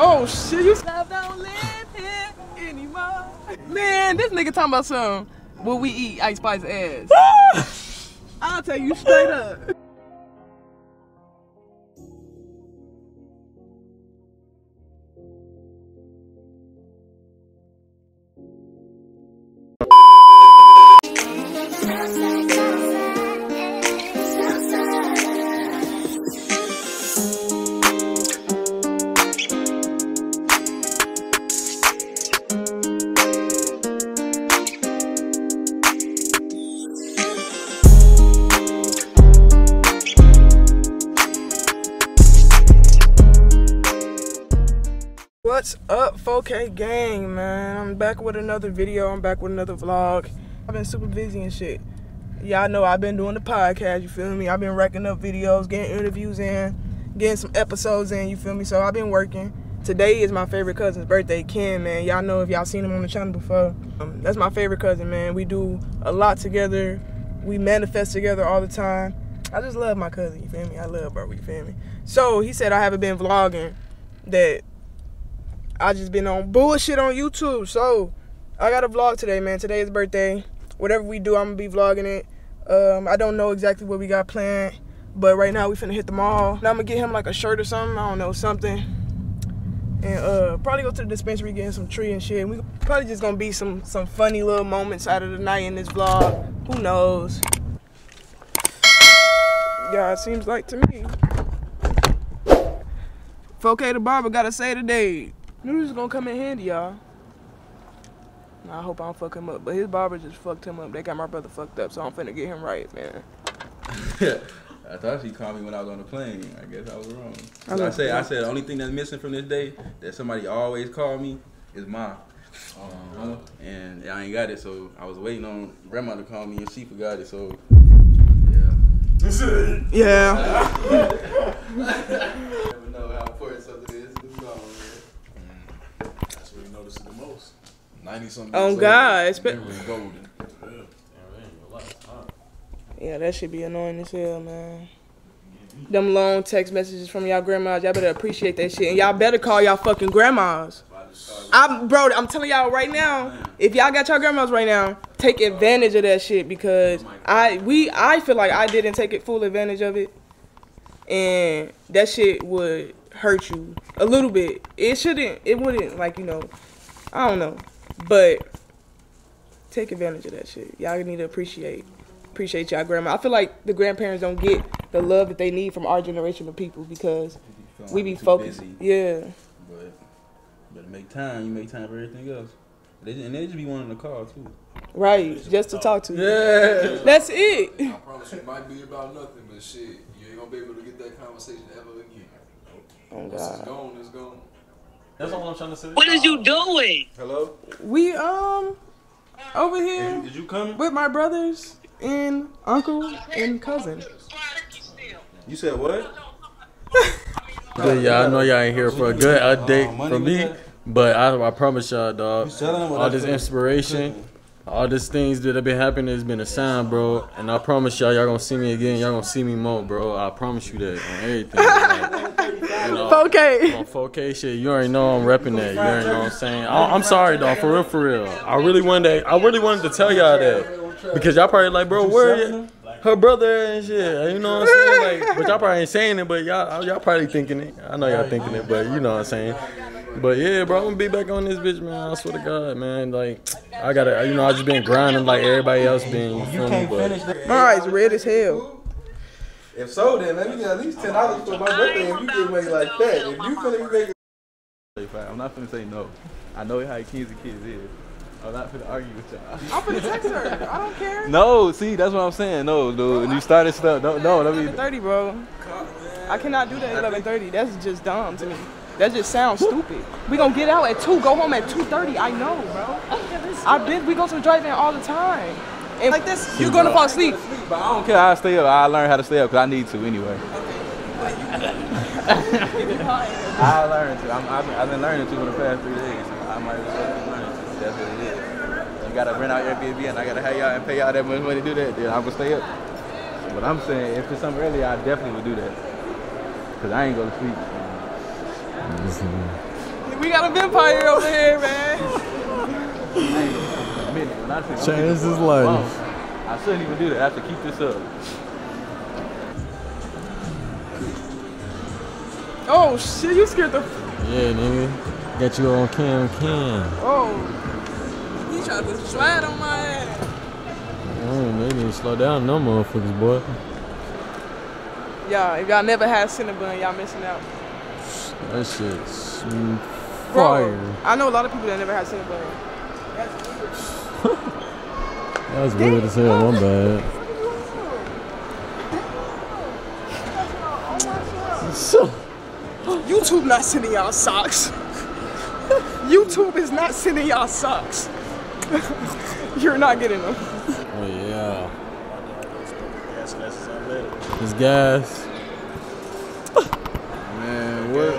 Oh shit, you stop don't live here anymore. Man, this nigga talking about some will we eat Ice Spice ass? I'll tell you straight up. 4K gang, man? I'm back with another video. I'm back with another vlog. I've been super busy and shit. Y'all know I've been doing the podcast, you feel me? I've been racking up videos, getting interviews in, getting some episodes in, you feel me? So I've been working. Today is my favorite cousin's birthday, Kenn, man. Y'all know if y'all seen him on the channel before. Um, that's my favorite cousin, man. We do a lot together. We manifest together all the time. I just love my cousin, you feel me? I love bro, you feel me? So he said I haven't been vlogging, that I just been on bullshit on YouTube. So I got a vlog today, man. Today's birthday. Whatever we do, I'm gonna be vlogging it. Um, I don't know exactly what we got planned, but right now we finna hit the mall. Now I'm gonna get him like a shirt or something. I don't know something, and uh, probably go to the dispensary getting some tree and shit. We probably just gonna be some some funny little moments out of the night in this vlog. Who knows? Yeah, it seems like to me. 4K the barber gotta say today. Knew this was gonna come in handy, y'all. I hope I don't fuck him up, but his barber just fucked him up. They got my brother fucked up, so I'm finna get him right, man. I thought she called me when I was on the plane. I guess I was wrong. I So I, said, I said the only thing that's missing from this day that somebody always called me is mom. Uh-huh. And I ain't got it, so I was waiting on grandma to call me, and she forgot it. So yeah. Yeah. Never know how important something is. It's gone, man. That's what you notice it the most. 90 something. Oh, God, old, it's been- memory golden. Yeah, that should be annoying as hell, man. Them long text messages from y'all grandmas, y'all better appreciate that shit. And y'all better call y'all fucking grandmas. I'm bro, I'm telling y'all right now, if y'all got y'all grandmas right now, take advantage of that shit because I we I feel like I didn't take it full advantage of it. And that shit would hurt you a little bit. It shouldn't it wouldn't like, you know, I don't know. But take advantage of that shit. Y'all need to appreciate appreciate y'all grandma. I feel like the grandparents don't get the love that they need from our generation of people because Feeling we be focused. busy, Yeah. But better make time. You make time for everything else. They, and they just be wanting to call too. Right. Just to talk to you. Yeah. That's it. I promise you, it might be about nothing, but shit, you ain't gonna be able to get that conversation ever again. Oh Once it's God. gone, it's gone. That's all I'm trying to say. What is you doing? Hello. We um over Did here you, did you come? with my brothers and uncle and cousin. You said what? Good, y'all. I know y'all ain't here for a good update money from me, but I, I promise y'all, dog. selling them or All this inspiration, all these things that have been happening has been a sign, bro. And I promise y'all, y'all gonna see me again. Y'all gonna see me more, bro. I promise you that on everything. Like, you know, Okay. on 4K shit, you already know I'm repping that. You already know what I'm saying. I, I'm sorry, dog. For real, for real. I really wanted, to, I really wanted to tell y'all that because y'all probably like, bro, where her brother and shit. You know what I'm saying? Like, but y'all probably ain't saying it, but y'all, y'all probably thinking it. I know y'all thinking it, but you know what I'm saying. But yeah, bro, I'm gonna be back on this bitch, man. I swear to God, man. Like, I gotta, you know, I just been grinding like everybody else been. You feel me? But My eyes red as hell. If so, then let me get at least ten dollars for my birthday. If you get money like that, if you finna be making I'm not finna say no. I know how kids and kids is. I'm not finna argue with y'all. I'm finna text her. I don't care. No, see, that's what I'm saying. No, dude. When you started stuff, no, no, let me. 11:30, bro. I cannot do that at 11:30. That's just dumb to me. That just sounds stupid. We gonna get out at two, go home at 2:30. I know, bro. I've been. We go to the drive-in all the time. And like this, you're gonna fall asleep. But I don't care. I stay up. I learn how to stay up because I need to anyway. I learned to. I'm, I've, been, I've been learning to for the past three days. I might as well keep learning to. That's what it is. You gotta rent out Airbnb and I gotta have y'all and pay y'all that much money to do that. Then I'm gonna stay up. But I'm saying if it's something earlier, I definitely would do that. Cause I ain't go to sleep. We got a vampire over here, man. Admit it, when I say I'm Change getting his fucked, life. mom, I shouldn't even do that. I have to keep this up. Oh shit, you scared the. Yeah, nigga. Got you on cam cam. Oh. He tried to slide on my ass. Oh, they need to slow down no motherfuckers, boy. Y'all, if y'all never had Cinnabon, y'all missing out. That shit's Bro, fire. I know a lot of people that never had Cinnabon. That was weird as hell, one bad. So, YouTube not sending y'all socks. YouTube is not sending y'all socks. You're not getting them. oh yeah. It's gas. Man, what?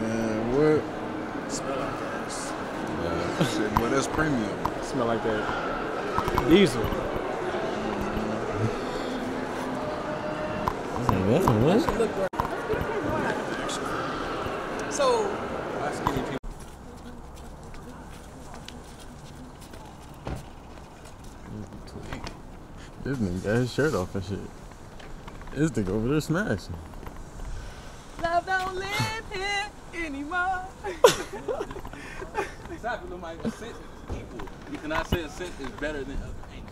Man, what? Shit, boy, that's premium. Smell like that diesel. Like, damn, what? So, This nigga got his shirt off and shit. This nigga over there smashing. love don't live here anymore. Exactly, no matter sense is equal. You cannot say a sense is better than other things.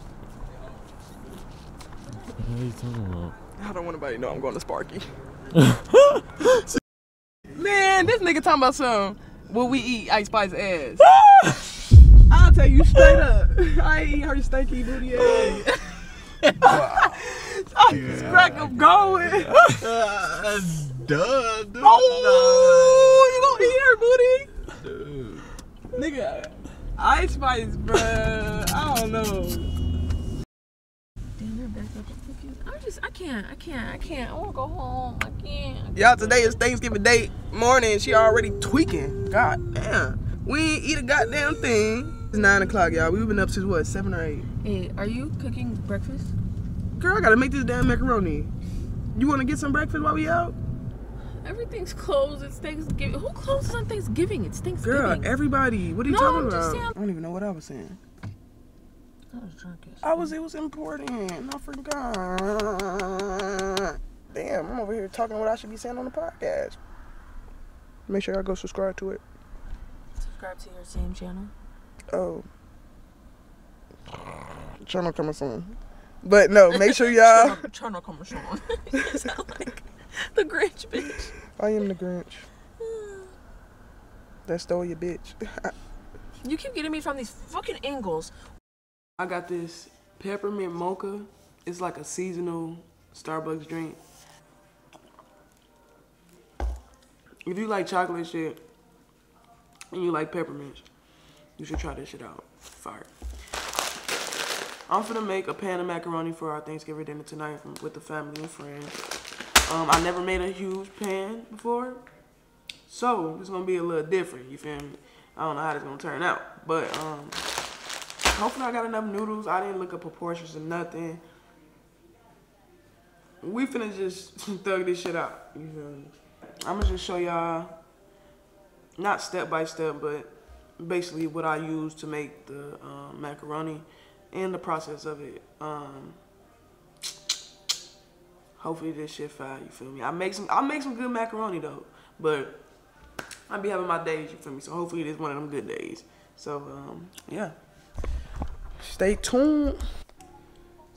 What are you talking about? I don't want nobody to know I'm going to Sparky. Man, this nigga talking about some what we eat Ice Spice ass. I'll tell you straight up. I ain't eat her stinky booty ass. I just crack up going. Duh, dude. Oh, you gonna eat her booty? Nigga, Ice Spice, bruh. I don't know. Damn, they're back up. I just, I can't, I can't, I can't. I want to go home. I can't. Y'all, today is Thanksgiving Day morning. She already tweaking. God damn. We ain't eat a goddamn thing. It's nine o'clock, y'all. We've been up since what, seven or eight? Hey, are you cooking breakfast? Girl, I gotta make this damn macaroni. You wanna get some breakfast while we out? Everything's closed. It's Thanksgiving. Who closes on Thanksgiving? It's Thanksgiving. Girl, everybody. What are you No, talking I'm just about? saying- I don't even know what I was saying. I was drunk. I was, it was important. I forgot. Damn, I'm over here talking what I should be saying on the podcast. Make sure y'all go subscribe to it. Subscribe to your same channel. Oh. Channel coming soon. But no, make sure y'all. Channel commercial. you sound like the Grinch bitch. I am the Grinch. That stole your bitch. You keep getting me from these fucking angles. I got this peppermint mocha. It's like a seasonal Starbucks drink. If you like chocolate shit and you like peppermints, you should try this shit out. Fire. I'm finna make a pan of macaroni for our Thanksgiving dinner tonight with the family and friends. Um, I never made a huge pan before, so it's gonna be a little different. You feel me? I don't know how this gonna turn out, but um, hopefully I got enough noodles. I didn't look up proportions or nothing. We finna just thug this shit out. You feel me? I'm gonna just show y'all, not step by step, but basically what I use to make the um, macaroni and the process of it. Um, hopefully this shit fire. You feel me? I make some. I make some good macaroni though, but I be having my days. You feel me? So hopefully this one of them good days. So um, yeah. Stay tuned.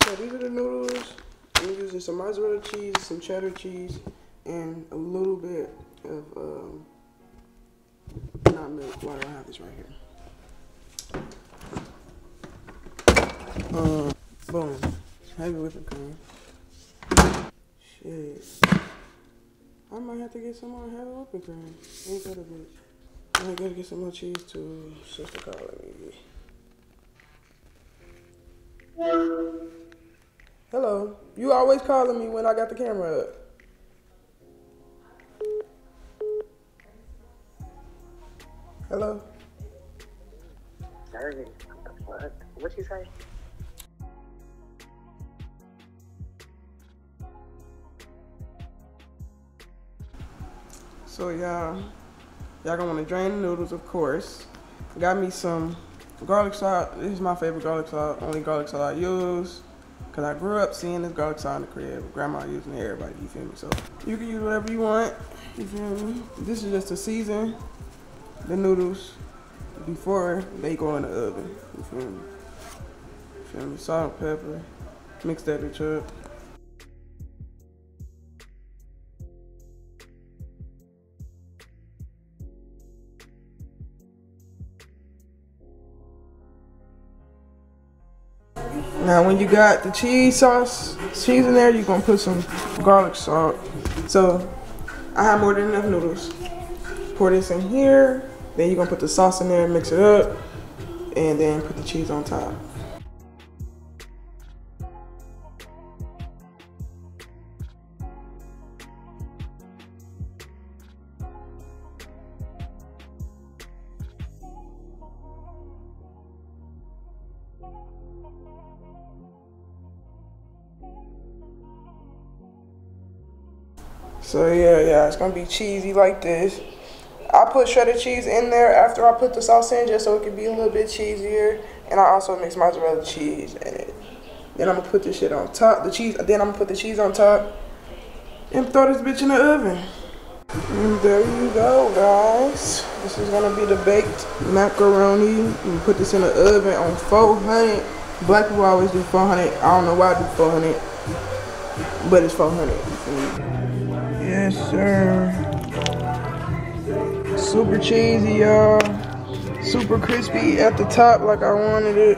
So these are the noodles. I'm using some mozzarella cheese, some cheddar cheese, and a little bit of um, not milk. Why do I have this right here? Um, boom. Heavy whipping cream. Shit. I might have to get some more heavy whipping cream. Ain't that a bitch? I gotta get some more cheese too. Sister calling me. Hello. You always calling me when I got the camera up. Hello. Sorry. What? What you say? So yeah, Y'all gonna wanna drain the noodles, of course. Got me some garlic salt. This is my favorite garlic salt. Only garlic salt I use. Cause I grew up seeing this garlic salt in the crib. Grandma using it, everybody, you feel me? So you can use whatever you want. You feel me? This is just to season the noodles before they go in the oven. You feel me? You feel me? Salt and pepper. Mix that bitch up. Now, when you got the cheese sauce, cheese in there, you're gonna put some garlic salt. So, I have more than enough noodles. Pour this in here, then you're gonna put the sauce in there, mix it up, and then put the cheese on top. So yeah, yeah, it's gonna be cheesy like this. I put shredded cheese in there after I put the sauce in just so it can be a little bit cheesier. And I also mix mozzarella cheese in it. Then I'm gonna put this shit on top, the cheese, then I'm gonna put the cheese on top and throw this bitch in the oven. And there you go, guys. This is gonna be the baked macaroni. You put this in the oven on 400. Black people always do 400. I don't know why I do 400, but it's 400. Yes, sir. Super cheesy, y'all. Super crispy at the top like I wanted it.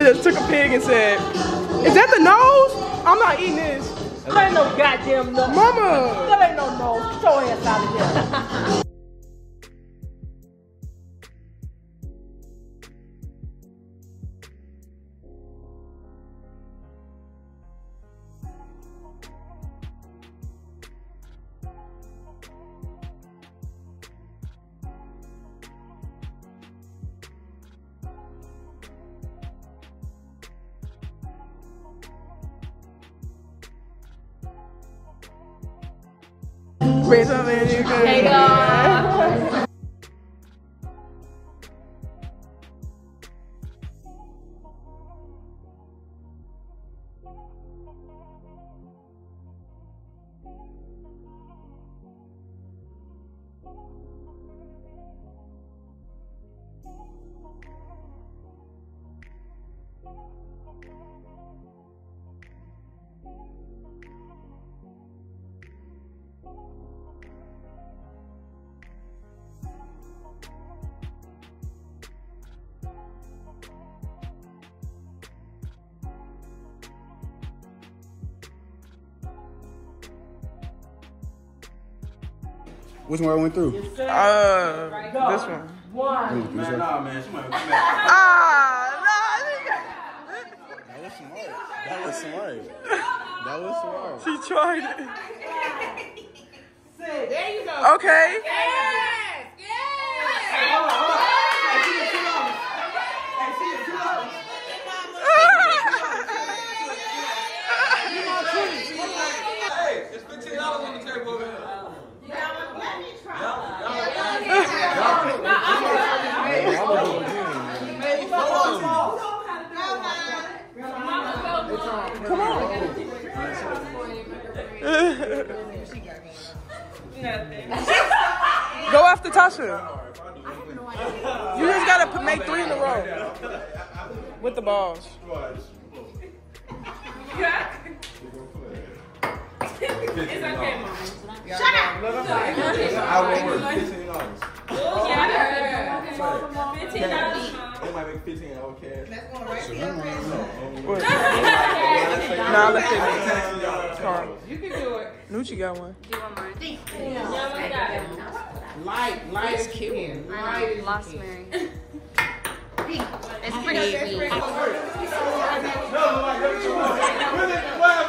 Just took a pig and said, Is that the nose? I'm not eating this. That ain't no goddamn nose. Mama! Raise up and Which one I went through? Uh, this one. One. Man, nah, man. Somebody come back. Ah, That was smart. That was smart. That was smart. she tried it. There you go. Okay. Hey, Go after Tasha. You just gotta make three in a row with the balls. I won't work. Fifteen dollars. It might make fifteen hour cash. Nah, let's take Carl. You can do it. Nucci got one. Do Light, light as you can. Light as Lost you can. Mary. It's pretty.